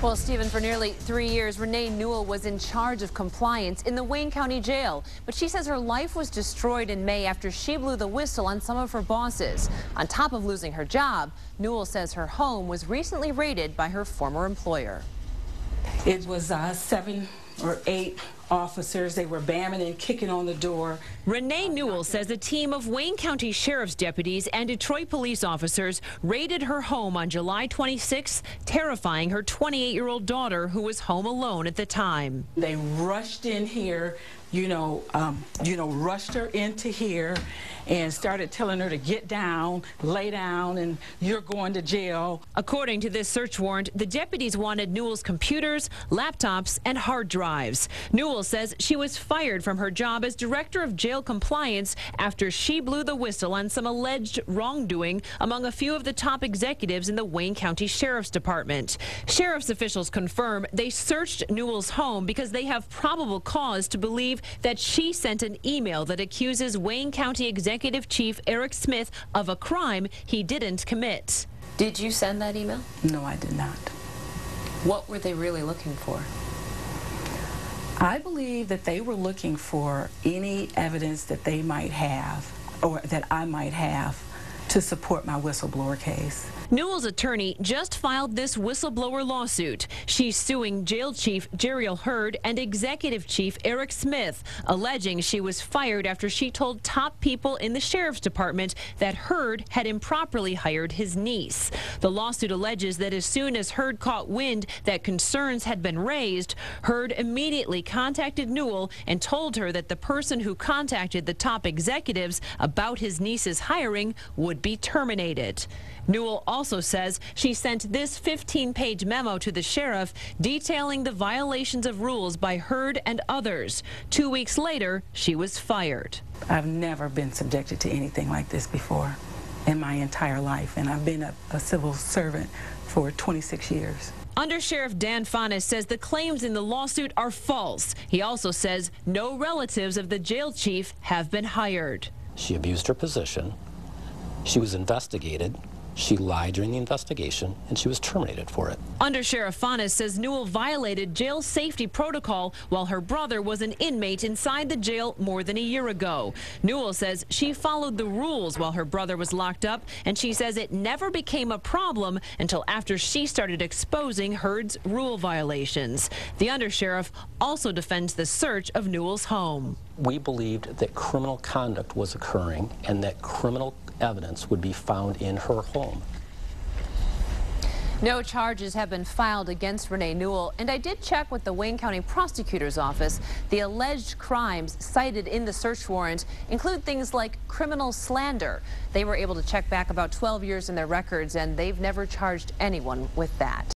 Well, Stephen, for nearly three years, Renee Newell was in charge of compliance in the Wayne County Jail. But she says her life was destroyed in May after she blew the whistle on some of her bosses. On top of losing her job, Newell says her home was recently raided by her former employer. It was uh, seven or eight officers. They were bamming and kicking on the door. Renee Newell says a team of Wayne County Sheriff's deputies and Detroit police officers raided her home on July 26, terrifying her 28-year-old daughter who was home alone at the time. They rushed in here, you know, um, you know, rushed her into here and started telling her to get down, lay down, and you're going to jail. According to this search warrant, the deputies wanted Newell's computers, laptops, and hard drives. Newell Newell says she was fired from her job as director of jail compliance after she blew the whistle on some alleged wrongdoing among a few of the top executives in the Wayne County Sheriff's Department. Sheriff's officials confirm they searched Newell's home because they have probable cause to believe that she sent an email that accuses Wayne County Executive Chief Eric Smith of a crime he didn't commit. Did you send that email? No, I did not. What were they really looking for? I believe that they were looking for any evidence that they might have or that I might have to support my whistleblower case. Newell's attorney just filed this whistleblower lawsuit. She's suing jail chief Jeriel Heard and executive chief Eric Smith, alleging she was fired after she told top people in the sheriff's department that Heard had improperly hired his niece. The lawsuit alleges that as soon as Heard caught wind that concerns had been raised, Heard immediately contacted Newell and told her that the person who contacted the top executives about his niece's hiring would be terminated. Newell also says she sent this 15-page memo to the sheriff detailing the violations of rules by Heard and others. Two weeks later, she was fired. I've never been subjected to anything like this before in my entire life, and I've been a, a civil servant for 26 years. Under Sheriff Dan Pfannes says the claims in the lawsuit are false. He also says no relatives of the jail chief have been hired. She abused her position. She was investigated. She lied during the investigation, and she was terminated for it. Under Sheriff Pfannes says Newell violated jail safety protocol while her brother was an inmate inside the jail more than a year ago. Newell says she followed the rules while her brother was locked up, and she says it never became a problem until after she started exposing Heard's rule violations. The undersheriff also defends the search of Newell's home. We believed that criminal conduct was occurring and that criminal evidence would be found in her home. No charges have been filed against Renee Newell, and I did check with the Wayne County Prosecutor's Office. The alleged crimes cited in the search warrant include things like criminal slander. They were able to check back about 12 years in their records, and they've never charged anyone with that.